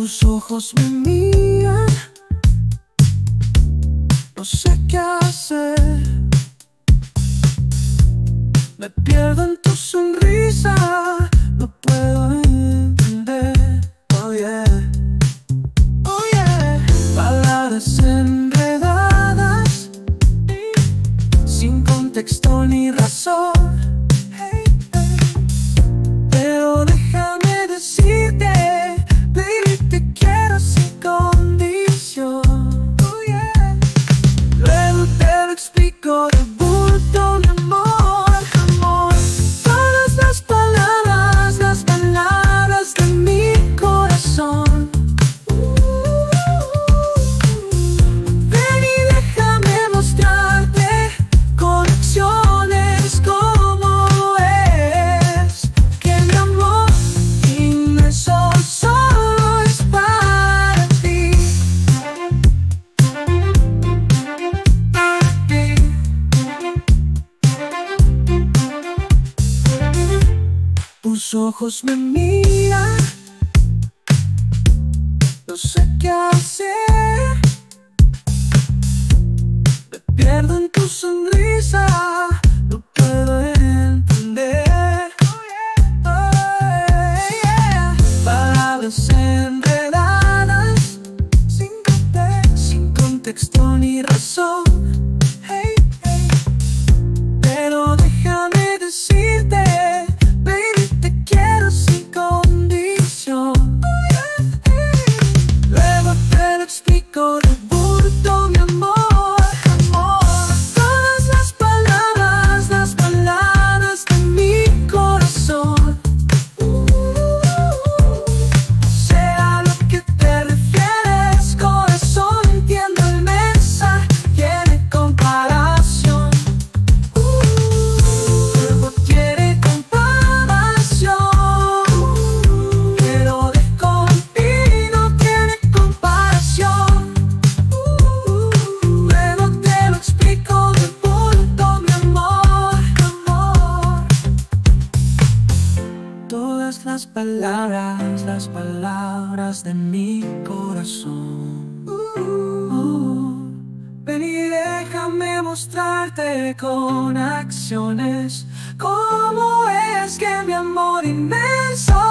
Tus ojos me miran No sé qué hacer. Me pierdo en tu sonrisa. No puedo entender. Oh yeah. Oh yeah. Palabras enredadas. Sin contexto ni razón Tus ojos me miran, no sé qué hacer. Me pierdo en tu sonrisa, no puedo entender. Oh. Palabras enredadas, sin, conte- sin contexto ni razón. Hey, hey. Pero déjame decirte, Las palabras, las palabras de mi corazón. Oh, ven y déjame mostrarte con acciones cómo es que mi amor inmenso.